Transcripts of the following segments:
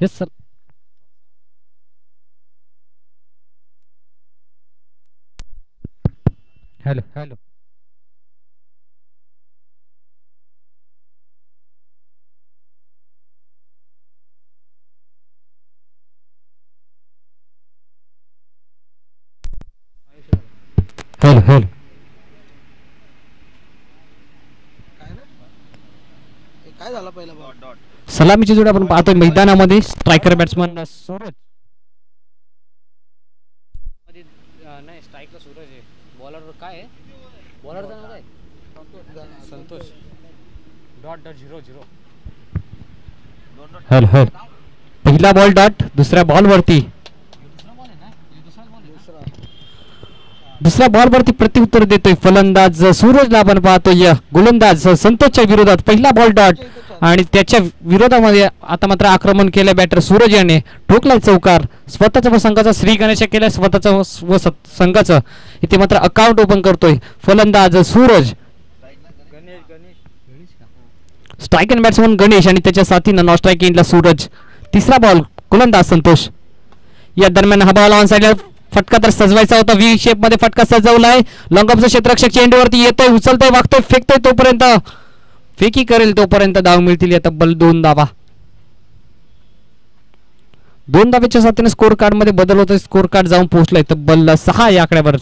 يسر. هلا. هلا. सलामीची जोडी आपण पाहतोय. मैदानामध्ये स्ट्रायकर बॅट्समन सूरज. नाही स्ट्रायकर सूरज आहे. बॉलर काय आहे? काय? Santosh. Dot dot zero zero hello hello. पहिला बॉल डॉट दुसऱ्या बॉल वरती दुसऱ्या बॉल वरती प्रत्युत्तर देतोय फलंदाज. सूरजला आपण पाहतोय. गोलंदाज संतोषच्या विरोधात पहिला बॉल डॉट. आणि त्याच्या विरोधामध्ये आता मात्र आक्रमण केलं बॅटर सूरज याने. ठोकलाय चौकार. स्वतःचा व संघाचा श्री गणेश केलाय स्वतःचा व स- संघाचं. इथे मात्र अकाउंट ओपन करतोय. फलंदाज Suraj. Strike and batsman Ganesh आणि त्याच्या साथीनं नॉन स्ट्राईक एंडला सूरज. तिसरा बॉल गोलंदाज संतोष. या दरम्यान हा बॉल ऑन साईडला फटका तर सजवायचा होता. व्ही शेपमध्ये फटका सजवलाय. लॉंगॉपचा क्षेत्ररक्षक चेंडूवरती येतोय उचलतोय वागतोय फेकतोय तोपर्यंत. फेकी करेल तोपर्यंत धाव मिळतील या तब्बल दोन धावा. दोन धावेच्या साथीने स्कोर कार्डमध्ये बदल होतोय. स्कोर कार्ड जाऊन पोहोचलाय. तब्बल सहा या आकड्यावर.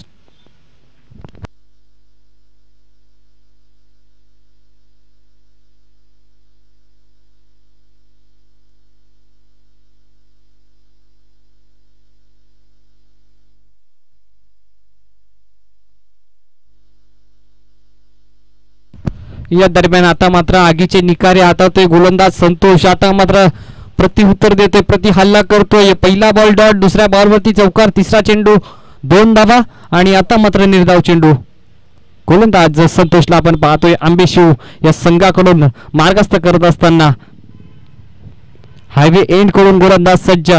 या दरम्यान आता मात्र आगीचे निकारे ते गोलंदाज संतोष. आता मात्र प्रतिउत्तर देतोय प्रति हल्ला करतोय. पहिला बॉल डॉट दुसऱ्या बॉलवरती चौकार तिसरा चेंडू दोन धावा आणि आता मात्र निर्धाव चेंडू. गोलंदाज संतोषला आपण पाहतोय आंबेशिव या संघाकडून मार्गस्थ करत असताना. हायवे एंडकडून गोलंदाज सज्ज.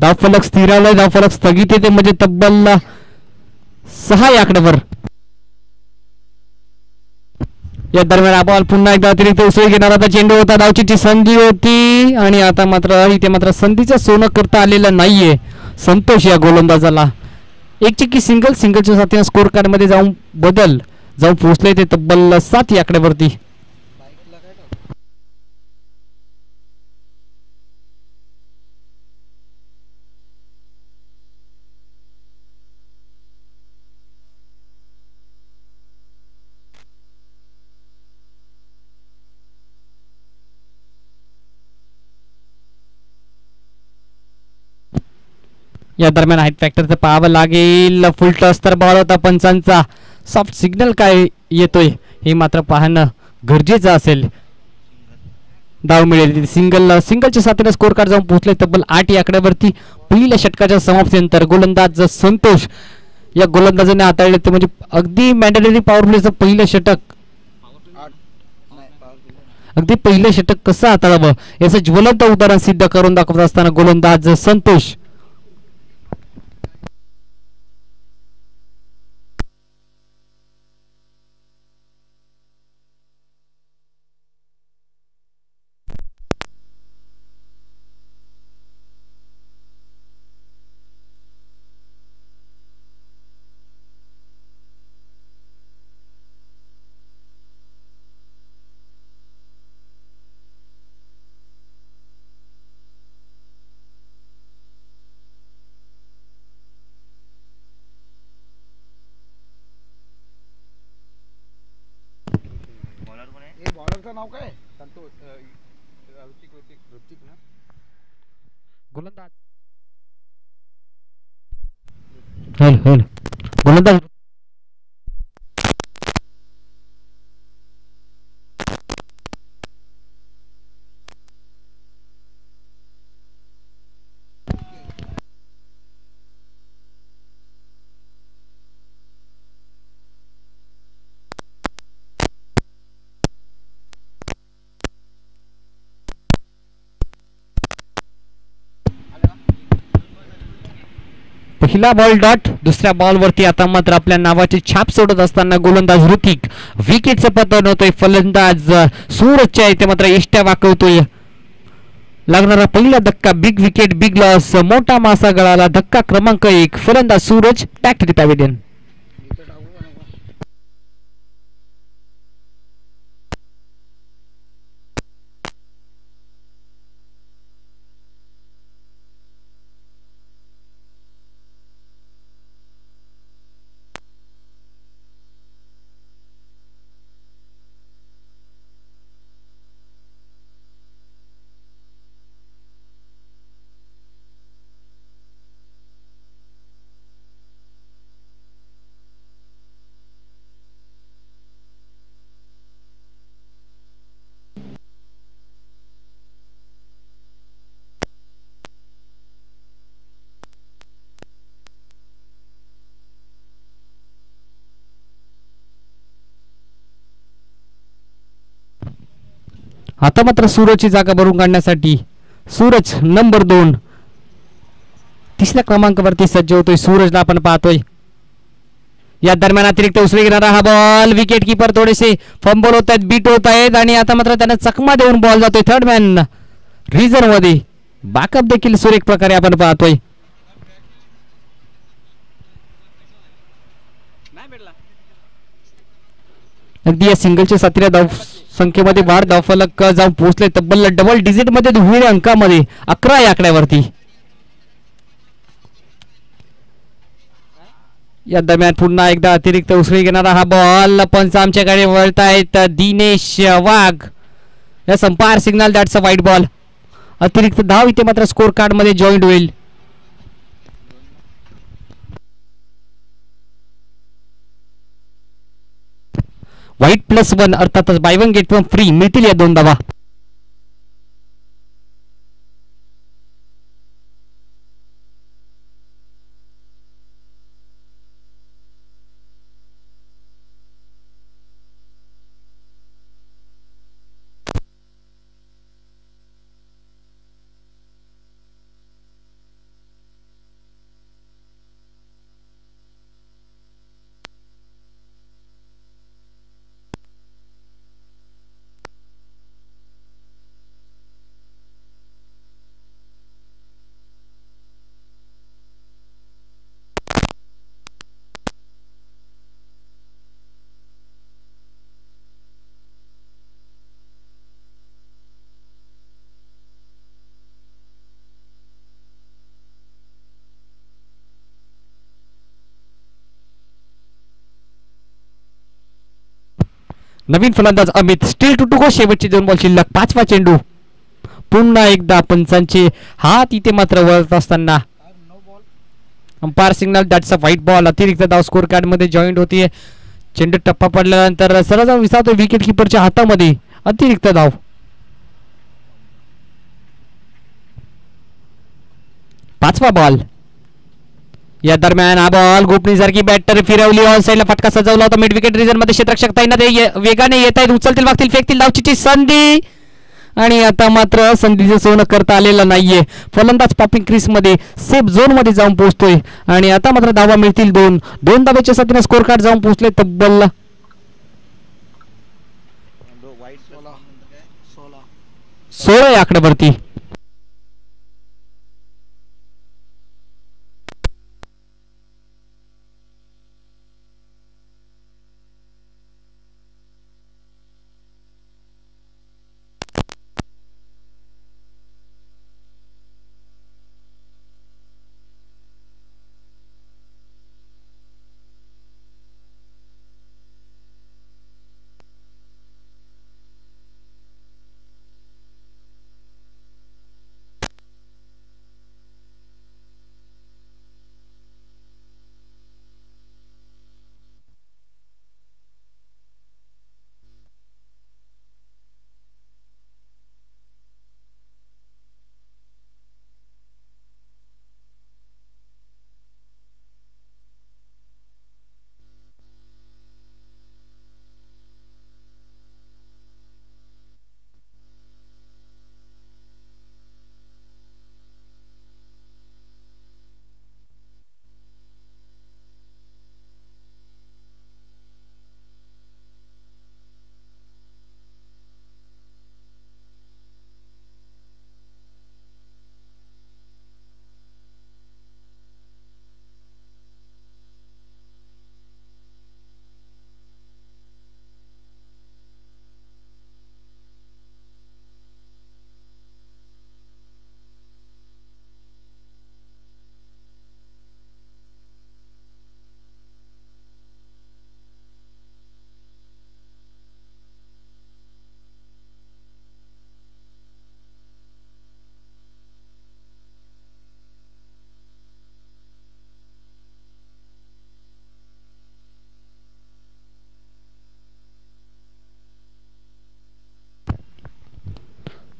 धावफलक स्थिरावलाय धावफलक स्थगित येते म्हणजे तब्बल सहा आकड्यावर या दरम्यान आपण पुन्हा एकदा अतिरिक्त उसळी घेणार आता चेंडू होता धावचीची संधी होती आणि आता मात्र इथे मात्र संधीचं सोनं करता आलेलं नाहीये. संतोष या गोलंदाजाला. एक चिक्की सिंगल सिंगलच्या साथीनं स्कोर कार्डमध्ये जाऊन बदल. जाऊन पोहोचले ते तब्बल सात याकड्यावरती. या दरम्यान हाईट फॅक्टरचं पाहावं लागेल. फुल टॉस तर बॉल होता पंचांचा सॉफ्ट सिग्नल काय येतोय हे मात्र पाहणं गरजेचं असेल. धाव मिळेल. सिंगल सिंगलच्या साथीने स्कोर कार्ड जाऊन पोहोचले तब्बल आठ या आकड्यावरती. पहिल्या षटकाच्या समाप्तीनंतर गोलंदाज संतोष या गोलंदाजाने हाताळले ते म्हणजे अगदी मॅन्डेटरी पॉवर प्लेचं पहिलं षटक. अगदी पहिलं षटक कसं हाताळावं? याचं ज्वलंत उदाहरण सिद्ध करून दाखवत असताना गोलंदाज संतोष हे बॉलरचं नाव काय संतोष ऋतिक ऋतिक ऋतिक ना गोलंदाज हॅलो हॅलो गोलंदाज पहिला बॉल डॉट दुसऱ्या बॉलवरती आता मात्र आपल्या नावाची छाप सोडत असताना गोलंदाज ऋतिक विकेटचं पतन होतोय. फलंदाज सूरजच्या इथे मात्र इष्ट्या वाकवतोय. लागणारा पहिला धक्का बिग विकेट बिग लॉस मोठा मासा गळाला धक्का क्रमांक एक. फलंदाज Suraj back to the pavilion आता मात्र सूरजची जागा भरून काढण्यासाठी सूरज नंबर दोन. तिसऱ्या क्रमांकावरती सज्ज होतोय. सूरजला आपण पाहतोय. या दरम्यान अतिरिक्त उसळी घेणारा हा बॉल विकेट किपर थोडेसे फंबल होत आहेत बीट होत आहेत आणि आता मात्र त्यांना चकमा देऊन बॉल जातोय. थर्ड मॅन रिझर्वमध्ये बॅकअप देखील सुरेख प्रकारे आपण पाहतोय. अगदी या सिंगलच्या सातव्या धाव संख्येमध्ये वाढ धावफलक जाऊन पोहोचले तब्बल डबल डिजिटमध्ये दुहेरी अंकामध्ये अकरा या आकड्यावरती. या दरम्यान पुन्हा एकदा अतिरिक्त उसळी घेणारा हा बॉल पंच आमच्याकडे वळतायत दिनेश वाघ. या संपार सिग्नल दॅट्स अ वाईट बॉल अतिरिक्त धाव इथे मात्र स्कोर कार्डमध्ये जॉईंट होईल. व्हाईट प्लस वन अर्थातच bye one get one free मिळतील या दोन धावा नवीन फलंदाज Amit still two to go शेवटचे दोन बॉल शिल्लक पाचवा चेंडू. पुन्हा एकदा पंचांचे हात इथे मात्र वळत असताना. Umpire signal that's a wide ball अतिरिक्त धाव स्कोर कार्डमध्ये जॉईंट होतीये चेंडू टप्पा पडल्यानंतर सरळ जाऊन विसावतो विकेट किपरच्या हातामध्ये. अतिरिक्त धाव. पाचवा बॉल या दरम्यान हा बॉल गोपनीसारखी बॅटर फिरवली ऑन साईडला फटका सजवला होता. मिड विकेट रिझनमध्ये क्षेत्ररक्षक ताईंना ते ये- वेगाने येत आहेत. उचलतील वागतील फेकतील धावचीची संधी. आणि आता मात्र संधीचं सोनं करता आलेलं नाहीये. फलंदाज पॉपिंग क्रीसमध्ये सेफ झोनमध्ये जाऊन पोहोचतोय. आणि आता मात्र धावा मिळतील दोन. दोन धाब्याच्या साथीने स्कोर कार्ड जाऊन पोहोचले तब्बल. सोळा. या आकड्यावरती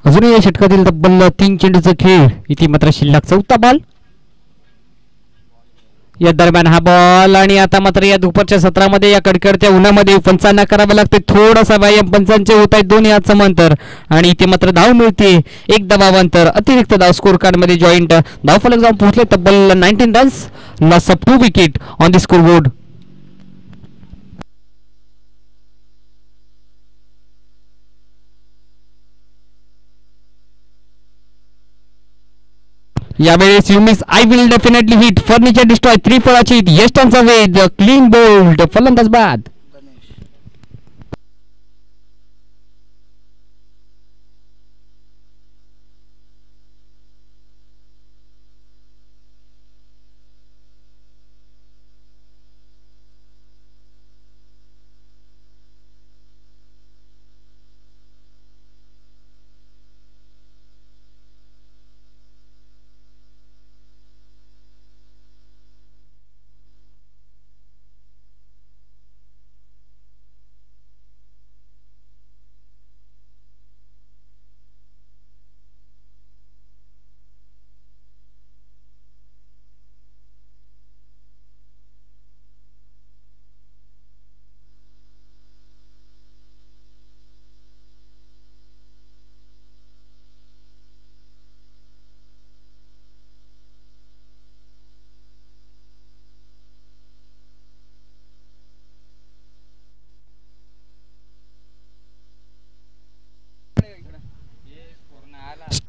अजूनही या षटकातील तब्बल तीन चेंडूचा खेळ इथे मात्र शिल्लक चौथा बॉल या दरम्यान हा बॉल आणि आता मात्र या दुपारच्या सत्रामध्ये या कडकडत्या उन्हामध्ये पंचांना करावं लागते थोडासा व्यायाम पंचांचे होत आहेत दोन याचं अंतर आणि इथे मात्र धाव मिळते. एक दबावांतर अतिरिक्त धाव स्कोर कार्डमध्ये जॉईंट धाव फलक जाऊन पोहोचले तब्बल nineteen runs loss of two wicket on the score board यावेळेस you miss I will definitely hit furniture destroy three फळाची यश वेद क्लीन बोल्ड फलंदाज बाद.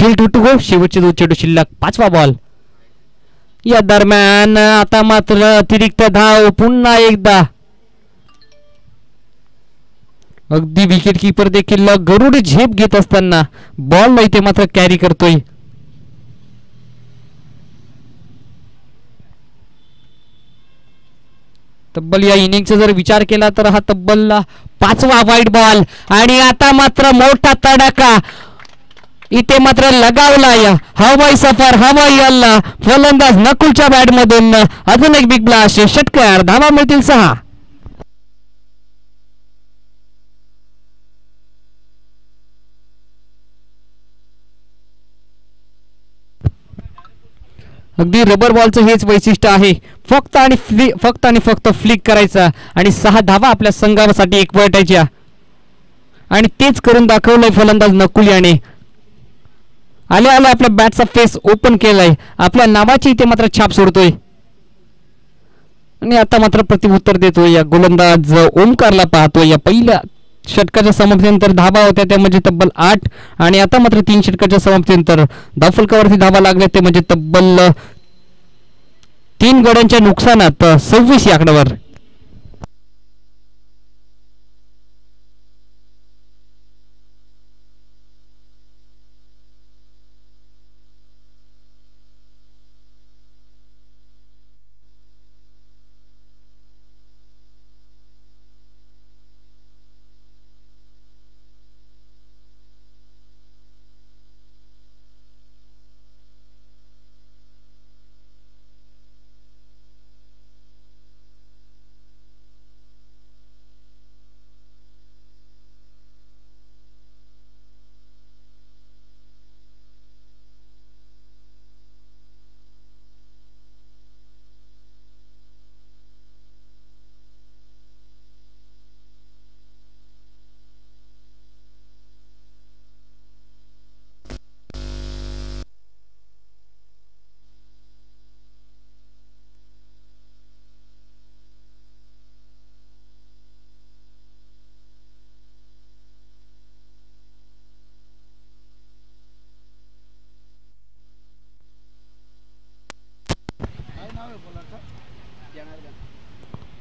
Three two to go. शेवटचे दोन चेंडू शिल्लक. पाचवा बॉल या दरम्यान आता मात्र अतिरिक्त धाव पुन्हा एकदा. अगदी विकेट किपर देखील गरुड झेप घेत असताना बॉल नाही ते मात्र कॅरी करतोय. तब्बल या इनिंगचा जर विचार केला तर हा तब्बल पाचवा वाईट बॉल आणि आता मात्र मोठा तडाखा. इथे मात्र लगावलाय हवाई सफर हवाई अल्ला फलंदाज नकुलच्या बॅट मधून अजून एक बिग ब्लास्ट षटकार धावा मिळतील सहा. अगदी रबर बॉलचं हेच वैशिष्ट्य आहे. फक्त आणि फ्ली फक्त आणि फक्त फ्लिक करायचा आणि सहा धावा आपल्या संघासाठी एकवटायच्या आणि तेच करून दाखवलंय फलंदाज नकुल याने. आले आले आपल्या बॅटचा फेस ओपन केलाय. आपल्या नावाची इथे मात्र छाप सोडतोय. आणि आता मात्र प्रतिउत्तर देतोय या गोलंदाज ओमकारला पाहतोय. या पहिल्या षटकाच्या समाप्तीनंतर धाबा होत्या त्या म्हणजे तब्बल आठ. आणि आता मात्र तीन षटकाच्या समाप्तीनंतर धावफलकावरती धाबा लागल्या ते म्हणजे तब्बल तीन गड्यांच्या नुकसानात सव्वीस या आकड्यावर.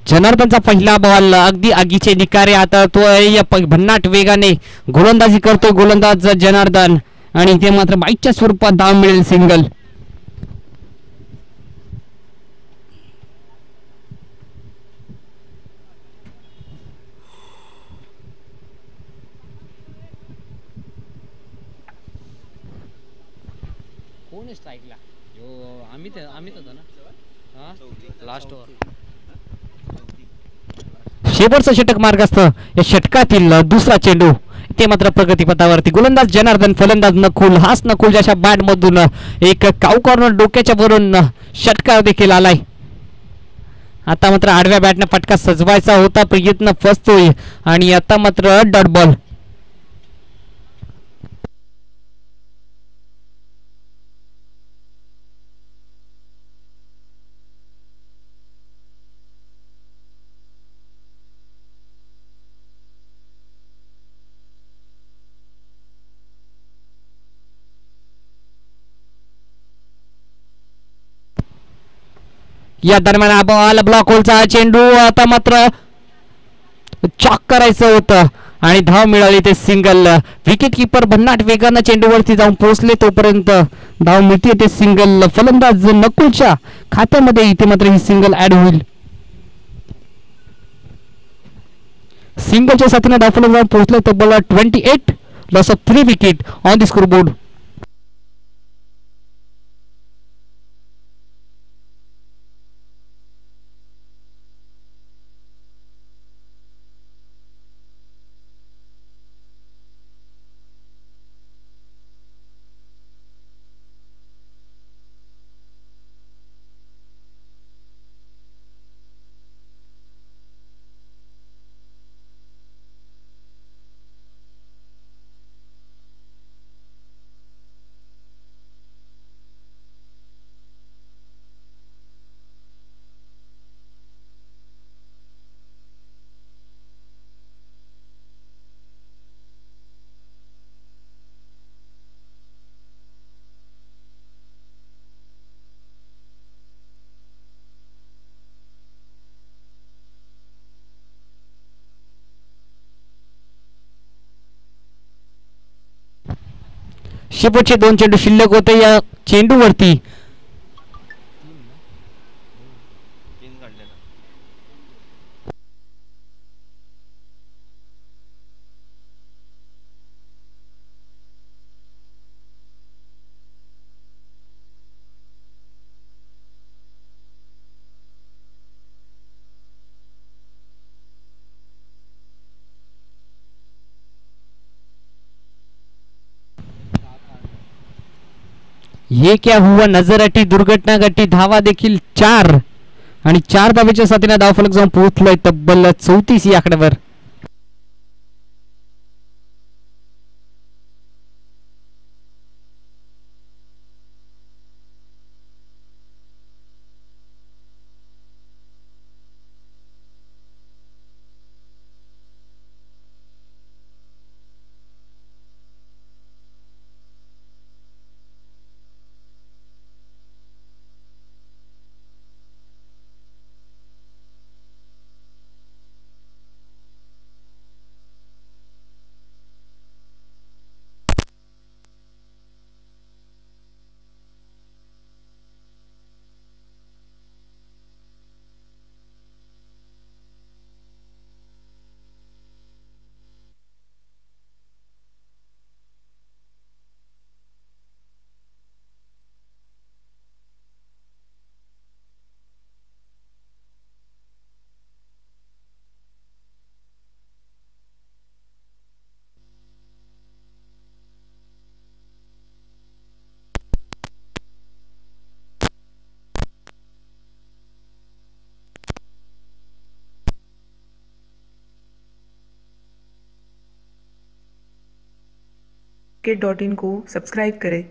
जनार्दनचा पहिला बॉल अगदी आगीचे निकारे आता तो भन्नाट वेगाने गोलंदाजी करतो गोलंदाज जनार्दन. आणि इथे मात्र बाईकच्या स्वरूपात धाव मिळेल सिंगल. कोण स्ट्राईकला आम्ही आम्ही अमित होता ना लास्ट ओव्हर शेवटचा षटक मार्ग असतं या षटकातील दुसरा चेंडू. ते मात्र प्रगतीपथावरती. गोलंदाज जनार्दन फलंदाज नकुल हाच नकुल ज्याच्या बॅट मधून एक काऊ कॉर्नर डोक्याच्या वरून षटकार देखील आलाय. आता मात्र आडव्या बॅटने फटका सजवायचा होता. प्रयत्न फसतोय. आणि आता मात्र डॉट बॉल या दरम्यान हा बॉल ब्लॉक होलचा चेंडू आता मात्र चॉक करायचं होतं. आणि धाव मिळाली ते सिंगल. विकेट किपर भन्नाट वेगानं चेंडूवरती जाऊन पोहोचले तोपर्यंत धाव मिळते ते सिंगल. फलंदाज नकुलच्या खात्यामध्ये इथे मात्र ही सिंगल ऍड होईल. सिंगलच्या साथीनं धाव फलंदाज पोहोचले तब्बल twenty eight loss of three wicket on the score board शेवटचे दोन चेंडू शिल्लक होते या चेंडूवरती तीन काढले ना ये क्या हुआ? नजर अटी दुर्घटना घटी धावा देखील चार. आणि चार धावेच्या साथीने धावफलक जाऊन पोहोचलोय तब्बल चौतीस या आकड्यावर क्रिकेट डॉट इन को सब्सक्राइब करें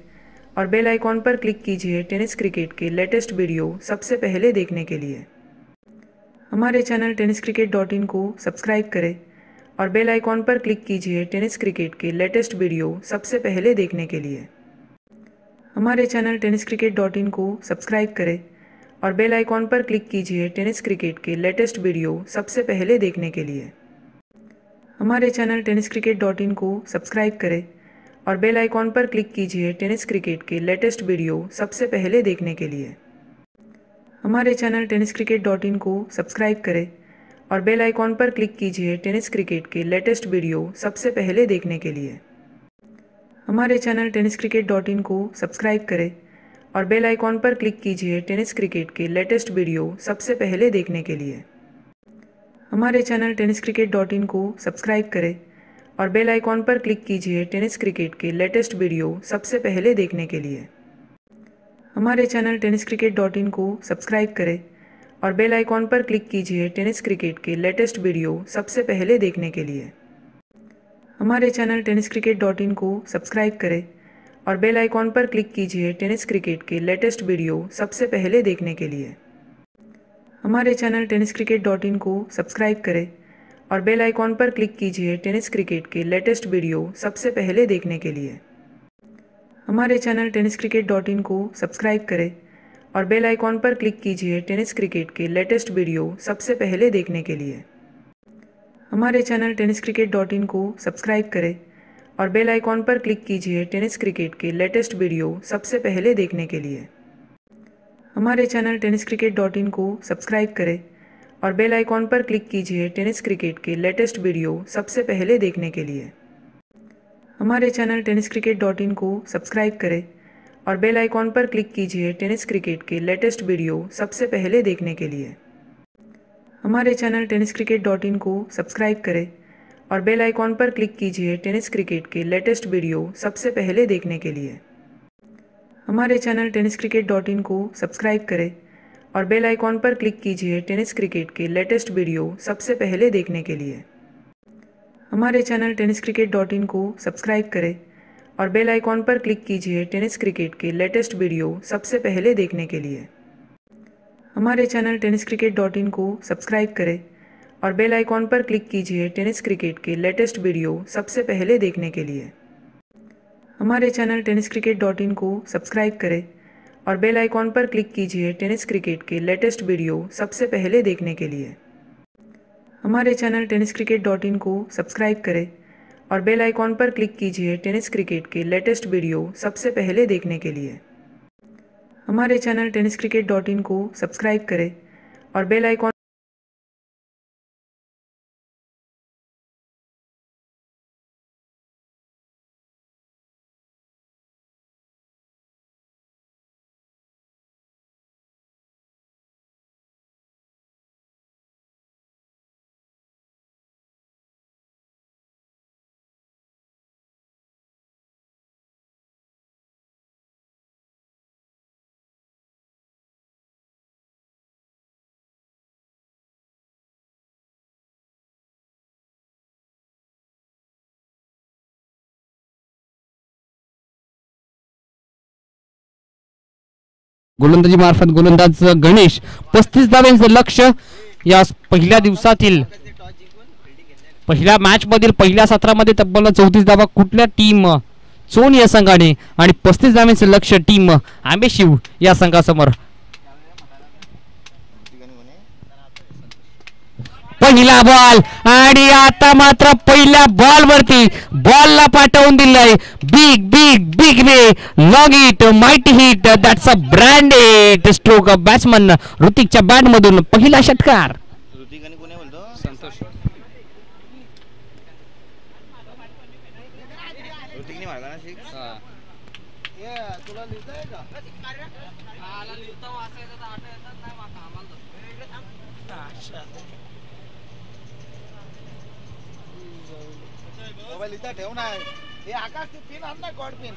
और बेल आइकॉन पर क्लिक कीजिए टेनिस क्रिकेट के लेटेस्ट वीडियो सबसे पहले देखने के लिए। हमारे channel tennis cricket dot in को सब्सक्राइब करें और बेल आइकॉन पर क्लिक कीजिए टेनिस क्रिकेट के लेटेस्ट वीडियो सबसे पहले देखने के लिए। हमारे channel tennis cricket dot in को सब्सक्राइब करें और बेल आइकॉन पर क्लिक कीजिए टेनिस क्रिकेट के लेटेस्ट वीडियो सबसे पहले देखने के लिए। हमारे channel tennis cricket dot in को सब्सक्राइब करें और बेल आइकॉन पर क्लिक कीजिए टेनिस क्रिकेट के लेटेस्ट वीडियो सबसे पहले देखने के लिए। हमारे channel tennis cricket dot in को सब्सक्राइब करें और बेल आइकॉन पर क्लिक कीजिए टेनिस क्रिकेट के लेटेस्ट वीडियो सबसे पहले देखने के लिए। हमारे channel tennis cricket dot in को सब्सक्राइब करें और बेल आइकॉन पर क्लिक कीजिए टेनिस क्रिकेट के लेटेस्ट वीडियो सबसे पहले देखने के लिए। हमारे channel tennis cricket dot in को सब्सक्राइब करें और बेल आइकॉन पर क्लिक कीजिए टेनिस क्रिकेट के लेटेस्ट वीडियो सबसे पहले देखने के लिए। हमारे channel tennis cricket dot in को सब्सक्राइब करें और बेल आइकॉन पर क्लिक कीजिए टेनिस क्रिकेट के लेटेस्ट वीडियो सबसे पहले देखने के लिए। हमारे channel tennis cricket dot in को सब्सक्राइब करें और बेल आइकॉन पर क्लिक कीजिए टेनिस क्रिकेट के लेटेस्ट वीडियो सबसे पहले देखने के लिए। हमारे channel tennis cricket dot in को सब्सक्राइब करें और बेल आइकॉन पर क्लिक कीजिए टेनिस क्रिकेट के लेटेस्ट वीडियो सबसे पहले देखने के लिए। हमारे channel tennis cricket dot in को सब्सक्राइब करें और बेल आइकॉन पर क्लिक कीजिए टेनिस क्रिकेट के लेटेस्ट वीडियो सबसे पहले देखने के लिए। हमारे channel tennis cricket dot in को सब्सक्राइब करें और बेल आइकॉन पर क्लिक कीजिए टेनिस क्रिकेट के लेटेस्ट वीडियो सबसे पहले देखने के लिए। हमारे channel tennis cricket dot in को सब्सक्राइब करें और बेल आइकॉन पर क्लिक कीजिए टेनिस क्रिकेट के लेटेस्ट वीडियो सबसे पहले देखने के लिए। हमारे channel tennis cricket dot in को सब्सक्राइब करें और बेल आइकॉन पर क्लिक कीजिए टेनिस क्रिकेट के लेटेस्ट वीडियो सबसे पहले देखने के लिए। हमारे channel tennis cricket dot in को सब्सक्राइब करें और बेल आइकॉन पर क्लिक कीजिए टेनिस क्रिकेट के लेटेस्ट वीडियो सबसे पहले देखने के लिए। हमारे channel tennis cricket dot in को सब्सक्राइब करें और बेल आइकॉन पर क्लिक कीजिए टेनिस क्रिकेट के लेटेस्ट वीडियो सबसे पहले देखने के लिए। हमारे channel tennis cricket dot in को सब्सक्राइब करें और बेल आइकॉन पर क्लिक कीजिए टेनिस क्रिकेट के लेटेस्ट वीडियो सबसे पहले देखने के लिए। हमारे channel tennis cricket dot in को सब्सक्राइब करें और बेल आइकॉन पर क्लिक कीजिए टेनिस क्रिकेट के लेटेस्ट वीडियो सबसे पहले देखने के लिए। हमारे channel tennis cricket dot in को सब्सक्राइब करें और बेल आइकॉन पर क्लिक कीजिए टेनिस क्रिकेट के लेटेस्ट वीडियो सबसे पहले देखने के लिए। हमारे channel tennis cricket dot in को सब्सक्राइब करें और बेल आइकॉन पर क्लिक कीजिए टेनिस क्रिकेट के लेटेस्ट वीडियो सबसे पहले देखने के लिए। हमारे channel tennis cricket dot in को सब्सक्राइब करें और बेल आइकॉन गोलंदाजी मार्फत गोलंदाज गणेश पस्तीस धाव्यांचं लक्ष या पहिल्या दिवसातील पहिल्या मॅच मधील पहिल्या सत्रामध्ये तब्बल चौतीस धावा कुठल्या टीम चोन या संघाने आणि पस्तीस धाव्यांचं लक्ष टीम आंबेशिव या संघासमोर? पहिला बॉल आणि आता मात्र पहिल्या बॉल वरती बॉलला पाठवून दिलंय big big big way long it might hit that's a branded stroke batsman ऋतिकच्या bat मधून पहिला षटकार. ऋतिक आणि कोणी संतोष ऋतिकने मारला ना सिक्स हा. तुला लिहिता आहे का मोबाईल इथं ठेवून आहे. हे आकाश ती पिन आण ना गॉड पिन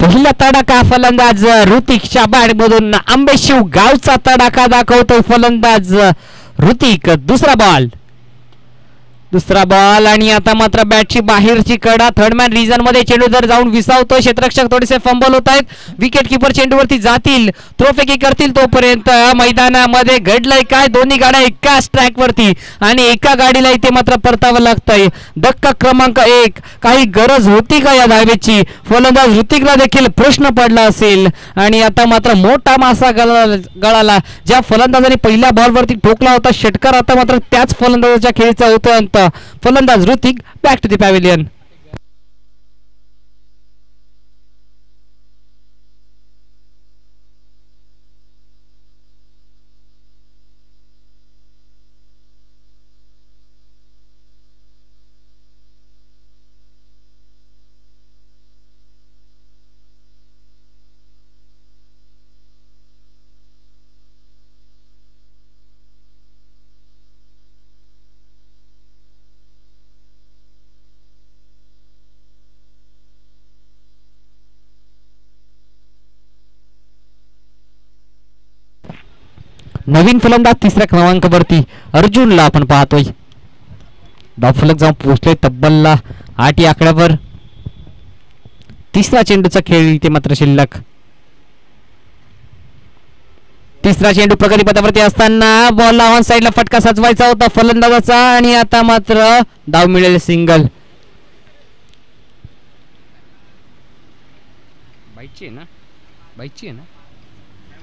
पहिला तडाखा फलंदाज ऋतिक बॅट मधून आंबेशिव गावचा तडाखा दाखवतो फलंदाज ऋतिक दुसरा बॉल दुसरा बॉल आणि आता मात्र बॅटची बाहेरची कडा. थर्ड मॅन रिझनमध्ये चेंडू जर जाऊन विसावतो क्षेत्रक्षक थोडेसे फंबल होत आहेत. विकेट किपर चेंडूवरती जातील. थ्रोफेकी करतील तोपर्यंत मैदानामध्ये घडलंय काय? दोन्ही गाड्या एकाच ट्रॅक वरती आणि एका गाडीला इथे मात्र परतावं लागतंय. धक्का क्रमांक एक. काही गरज होती का या धावेची? फलंदाज ऋतिकला देखील प्रश्न पडला असेल. आणि आता मात्र मोठा मासा गळाला ज्या फलंदाजाने पहिल्या बॉलवरती ठोकला होता षटकार आता मात्र त्याच फलंदाजाच्या खेळीचा होतो अंत फलंदाज Hrithik back to the pavilion नवीन फलंदाज तिसऱ्या क्रमांकावरती अर्जुनला आपण पाहतोय. डावफलक जाऊन पोहोचले तब्बलला आठ या आकड्यावर. तिसरा चेंडूचा खेळ इथे मात्र शिल्लक. तिसरा चेंडू प्रगती पथावरती असताना बॉल ऑन साईडला फटका सजवायचा होता फलंदाजाचा आणि आता मात्र धाव मिळेल सिंगल बाईकची आहे ना? बाईकची आहे ना?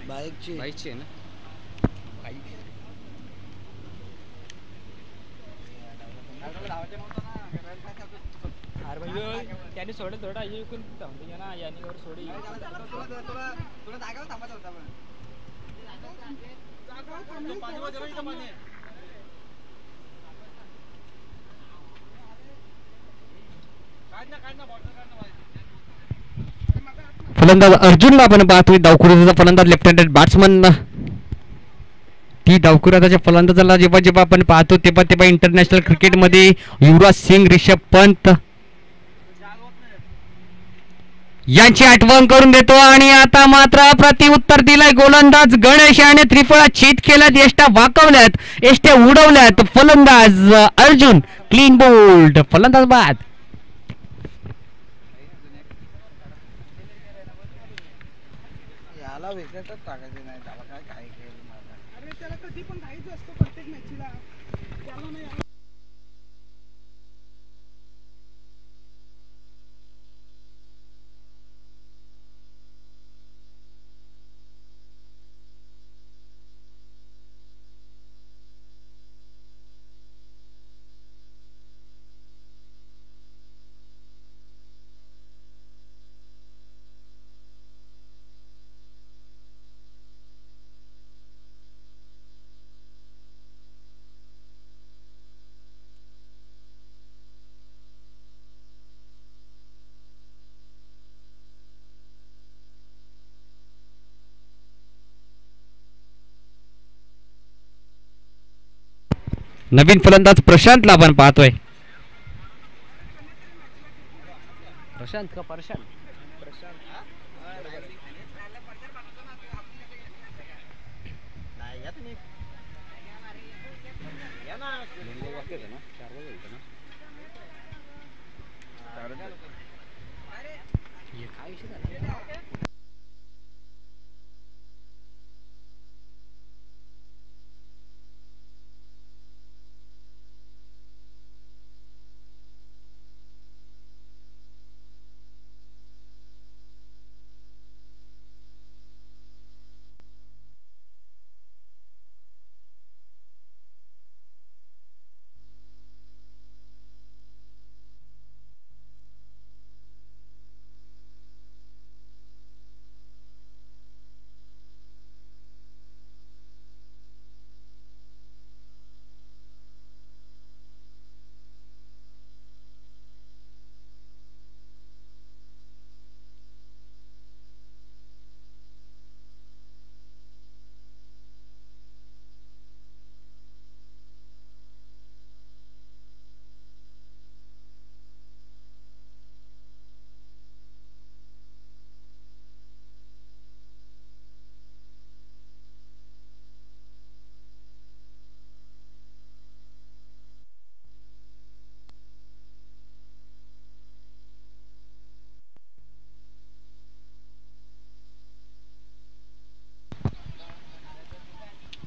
बाईकची. बाईकची आहे ना? त्यांनी सोडलं थोडा इकून थांबते ना यांनी वर सोडी फलंदाज अर्जुनला आपण पाहतोय डावखुराचा फलंदाज लेफ्ट हँडेड बॅट्समन ती डावखुराच्या फलंदाजाला जेव्हा जेव्हा आपण पाहतो तेव्हा तेव्हा इंटरनॅशनल क्रिकेटमध्ये युवराज सिंग रिषभ पंत यांची आठवण करून देतो. आणि आता मात्र प्रतिउत्तर दिलंय गोलंदाज गणेश याने त्रिफळा छेद केल्यात एष्ट्या वाकवल्यात एष्ट्या उडवल्यात फलंदाज अर्जुन. क्लीन बोल्ड फलंदाज बाद याला विकेटच टाकायचे नाही त्याला काय काय खेळ मारला. अरे त्याला कधी पण घाईच असतो प्रत्येक मॅचीला त्याला नाही नवीन फलंदाज प्रशांतला आपण पाहतोय. प्रशांत का प्रशांत?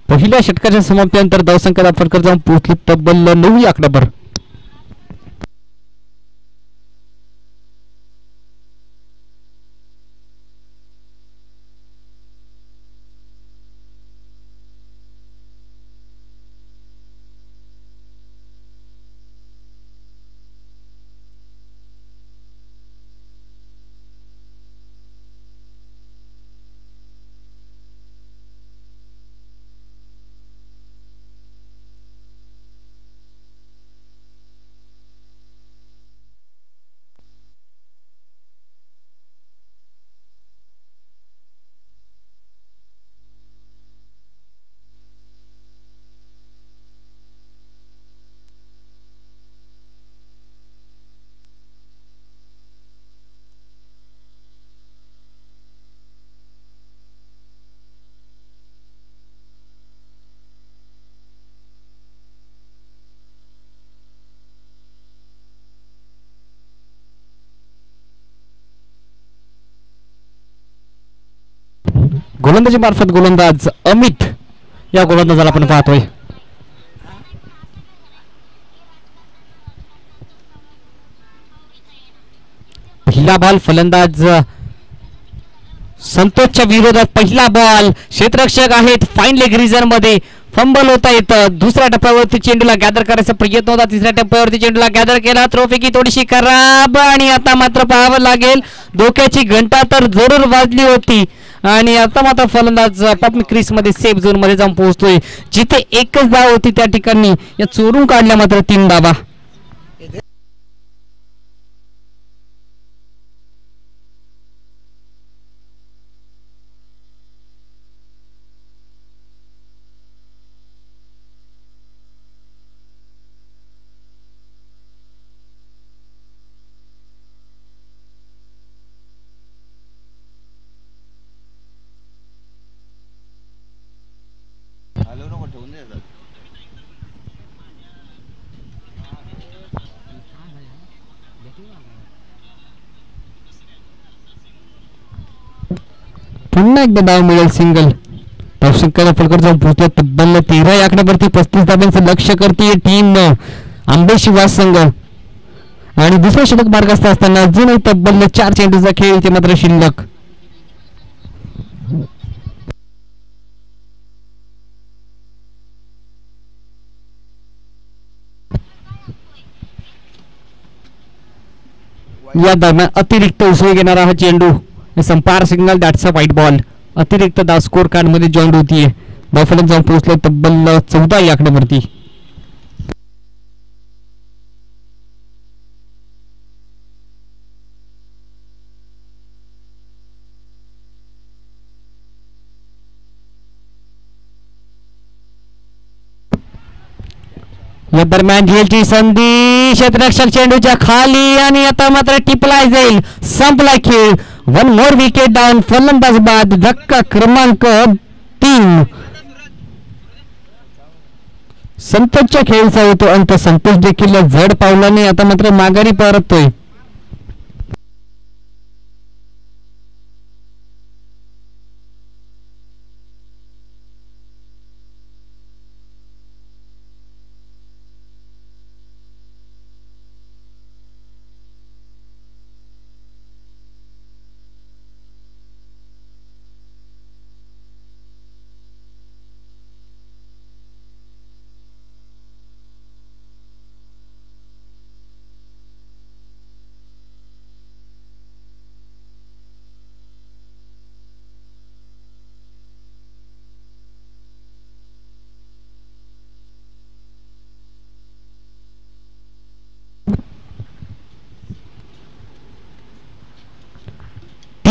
पहिल्या षटकाच्या समाप्तीनंतर धावसंख्या फटकर जाऊन पोहोचली. तब्बल नऊ आकडाभर गोलंदाजी मार्फत गोलंदाज अमित या गोलंदाजाला आपण पाहतोय. पहिला बॉल फलंदाज संतोषच्या विरोधात पहिला बॉल क्षेत्ररक्षक आहेत फाईन लेग रिझनमध्ये फंबल होता येतं. दुसऱ्या टप्प्यावरती चेंडूला गॅदर करायचा प्रयत्न होता. तिसऱ्या टप्प्यावरती चेंडूला गॅदर केला. थ्रोफेकी थोडीशी खराब आणि आता मात्र पाहावं लागेल. धोक्याची घंटा तर जरूर वाजली होती. आणि आता मात्र फलंदाज टॉप क्रीजमध्ये सेफ झोनमध्ये जाऊन पोहोचतोय. जिथे एकच धाव होती त्या ठिकाणी. या चोरून काढल्या मात्र तीन धावा हलवू नको ठेवून दे आता. पुन्हा एकदा धाव मिळेल सिंगल धावसंख्याला फलकर जाऊन तब्बल तेरा या आकड्यावरती पस्तीस धाब्यांचं लक्ष करते टीम आंबे शिवास संघ. आणि दुसरा षटक मार्गस्थ असताना अजूनही तब्बल चार चेंडूचा खेळ इथे मात्र शिल्लक. या दरम्यान अतिरिक्त उसळी घेणारा हा चेंडू. संपार signal that's a white ball अतिरिक्त दास स्कोर कार्डमध्ये जॉईन होती होतीये. धावफलक जाऊन पोहोचले तब्बल चौदा या आकड्यावरती. या दरम्यान झेलची संधी क्षेत्ररक्षक चेंडूच्या खाली आणि आता मात्र टिपलाय जाईल. संपला खेळ. वन मोर विकेट डाऊन फलंदाज बाद धक्का क्रमांक तीन. संतोषच्या खेळीचा होतो अंत संतोष देखील झड पावलाने आता मात्र माघारी परततोय.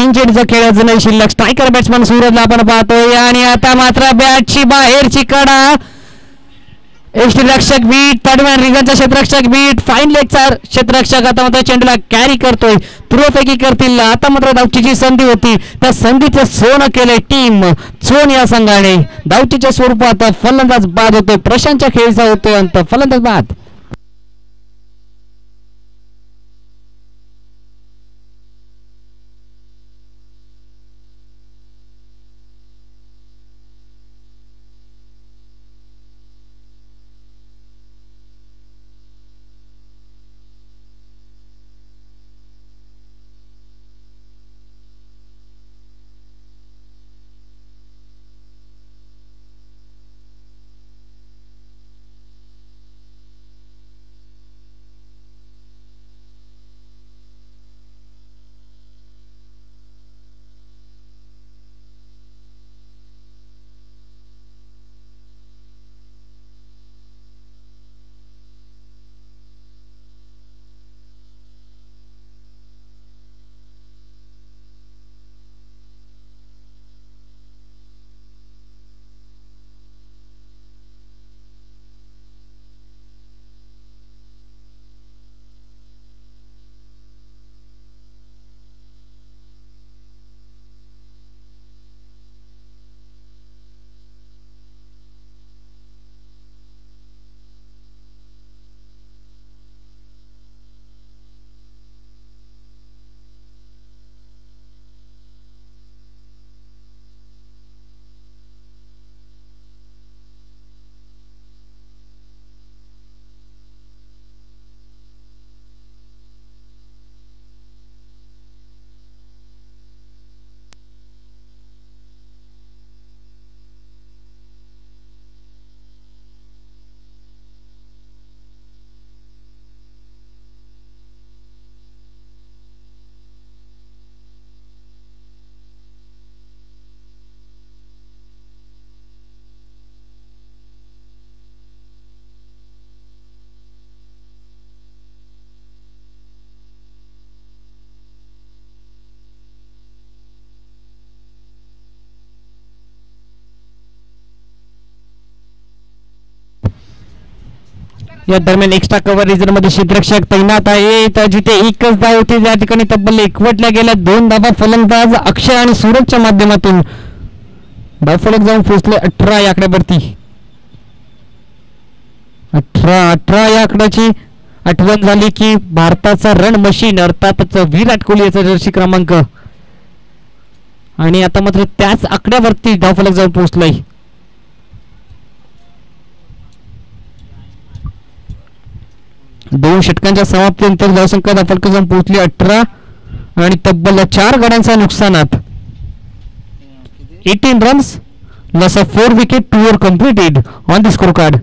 तीन चेंडूचा खेळ शिल्लक. स्ट्रायकर बॅट्समन सूरजला आपण पाहतोय. आणि आता मात्र बॅटची बाहेरची कडा. रक्षक बीट तडव्यान रिझनचा क्षेत्ररक्षक बीट. फाईन लेगचा क्षेत्ररक्षक आता मात्र चेंडूला कॅरी करतोय. पूर्वपैकी करतील. आता मात्र धावची जी संधी होती. त्या संधीचं सोनं केलंय टीम चोन या संघाने. धावचीच्या स्वरूपात फलंदाज बाद होतोय. प्रशांतच्या खेळीचा होतोय. अंत फलंदाज बाद. या दरम्यान एक्स्ट्रा कव्हर रिझनमध्ये क्षेत्रक्षक तैनात आहे. तर जिथे एकच धाव होती त्या ठिकाणी तब्बल एकवटल्या गेल्या दोन धावा फलंदाज अक्षय आणि सूरजच्या माध्यमातून. धावफलक जाऊन पोहोचले अठरा या आकड्यावरती अठरा अठरा या आकड्याची आठवण झाली की भारताचा रण मशीन अर्थातच विराट कोहली याचा जर्सी क्रमांक. आणि आता मात्र त्याच आकड्यावरती धावफलक जाऊन पोहोचलाय. दोन षटकांच्या समाप्तीनंतर धावसंख्या धावफलक जाऊन पोहोचली अठरा आणि तब्बल चार गड्यांचा नुकसानात. किती 18 runs, loss of 4 wicket, 2 completed on the score card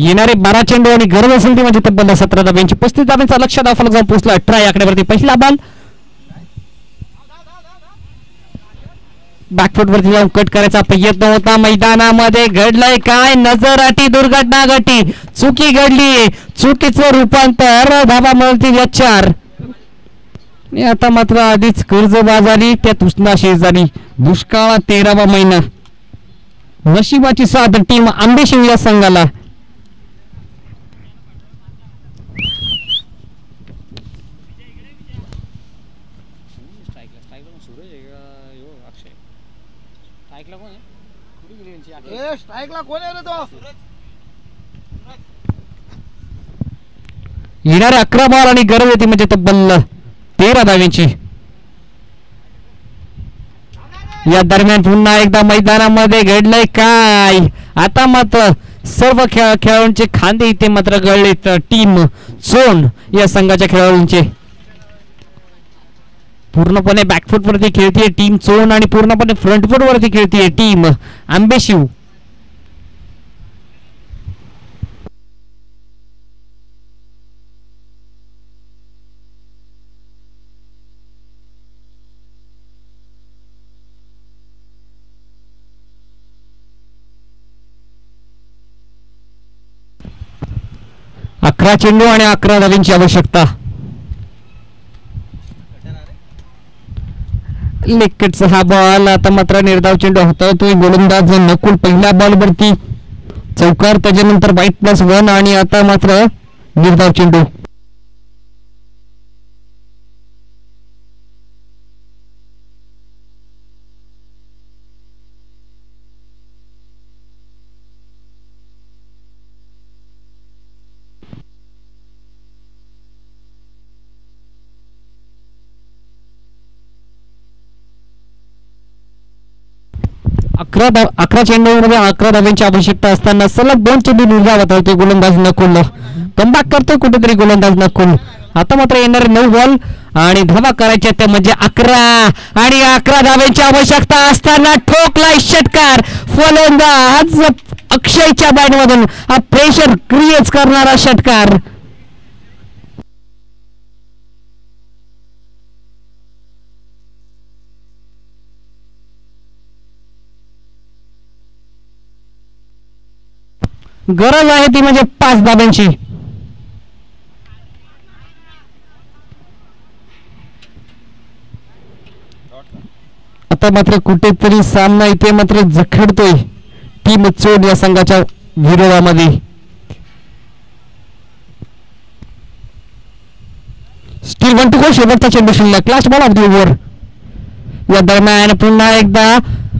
येणारे बारा चेंडू आणि गरज असेल ती म्हणजे तब्बल सतरा धाब्यांची पस्तीस धाब्यांचा लक्ष दाखवला जाऊन पोहोचला. अठरा आकड्यावरती पहिला बॉल बॅकफुट वरती जाऊन कट करायचा प्रयत्न होता. मैदानामध्ये घडलंय काय? नजर अटी दुर्घटना घटी चुकी घडली. चुकीचं रूपांतर. धाबा मिळतील या चार आता मात्र आधीच कर्जबाज आली. त्यात उष्णा शेजारी दुष्काळा तेरावा महिना. नशिबाची साथ टीम आंबेशिव या संघाला स्ट्राईकला स्ट्राईकला कोण सूरज आहे का यो अक्षय स्ट्राईकला कोण आहे कुठे गेली यांची स्ट्राईकला कोण आहे रे तो? येणारे अकरा बॉल आणि गरज येते म्हणजे तब्बल तेरा धाव्यांची. या दरम्यान पुन्हा एकदा मैदानामध्ये घडलंय काय? आता मात्र सर्व खेळ खेळाडूंचे खांदे इथे मात्र गळलेत. टीम झोन या संघाच्या खेळाडूंचे. पूर्णपणे बॅकफुट वरती खेळतीये. टीम चोन आणि पूर्णपणे फ्रंटफुट वरती खेळतीये. टीम आंबेशिव अकरा चेंडू आणि अकरा धाव्यांची आवश्यकता. लेकटचा हा बॉल आता मात्र निर्धाव चेंडू हाताळतोय. गोलंदाज नकुल पहिल्या बॉल वरती. चौकार त्याच्यानंतर वाईट प्लस वन आणि आता मात्र निर्धाव चेंडू. अकरा धा अकरा चेंडूमध्ये अकरा धाव्यांची आवश्यकता असताना सलग दोन चेंडू निर्धाव होते गोलंदाज नकुल. कमबॅक करतोय कुठेतरी गोलंदाज नकुल. आता मात्र येणारे नऊ बॉल आणि धावा करायच्या त्या म्हणजे अकरा. आणि अकरा धाव्यांची आवश्यकता असताना ठोकला षटकार. फलंदाज अक्षयच्या बॅटमधून. हा प्रेशर क्रिएट करणारा षटकार. गरज आहे ती म्हणजे पाच धाब्यांची आता मात्र कुठेतरी सामना इथे मात्र जखडतोय टीम चोड या संघाच्या विरोधामध्ये. स्टील वन टू गोल शेवटचा चेंडू शिल्लक. Last ball of the over या दरम्यान पुन्हा एकदा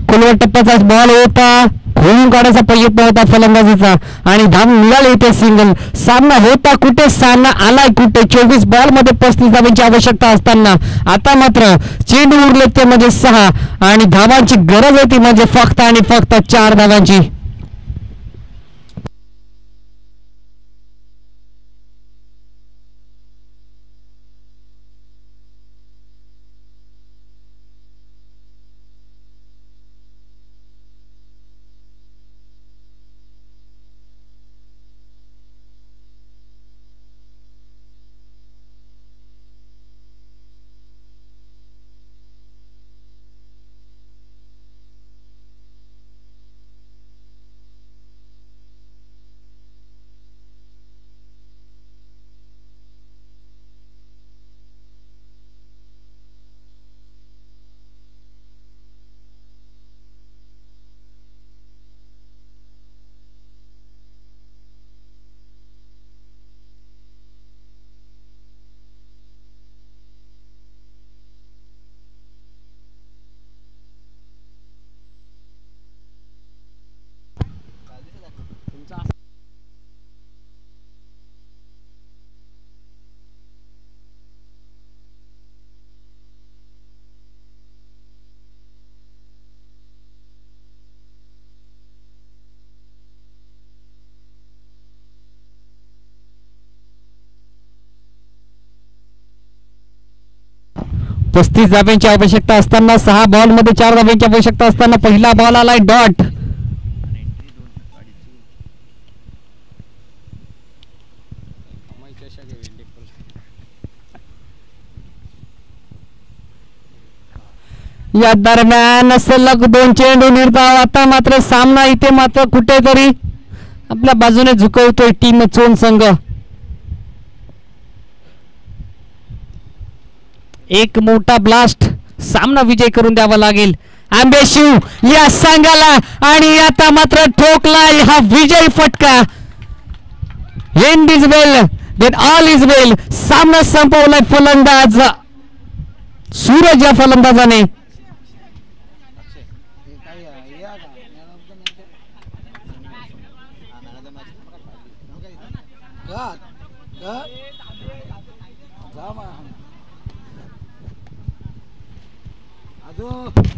खोलवर टप्प्याचा बॉल होता. खोलून काढायचा प्रयत्न होता फलंदाजीचा. आणि धाव मिळाली इथे सिंगल सामना होता कुठे? सामना आलाय कुठे? चोवीस बॉलमध्ये पस्तीस धावांची आवश्यकता असताना. आता मात्र चेंडू उरले ते म्हणजे सहा. आणि धावांची गरज होती म्हणजे फक्त आणि फक्त चार धावांची. पस्तीस धाब्यांची आवश्यकता असताना सहा बॉलमध्ये चार धाब्यांची आवश्यकता असताना पहिला बॉल आलाय डॉट. या दरम्यान सलग दोन चेंडू निर्धाव आता मात्र सामना इथे मात्र कुठेतरी आपल्या बाजूने झुकवतोय टीम चोन संघ. एक मोठा ब्लास्ट सामना विजय करून द्यावा लागेल आंबे शिव या संघाला आणि आता मात्र ठोकला हा विजय फटका end is well then all is well सामना संपवलाय फलंदाज सूरज या फलंदाजाने हे काय आहे? हे आहे का? Man of the match आहे? हा, man of the match आहे. मग काय? God. God. जा मा. अजून टीम जिंकली तुमची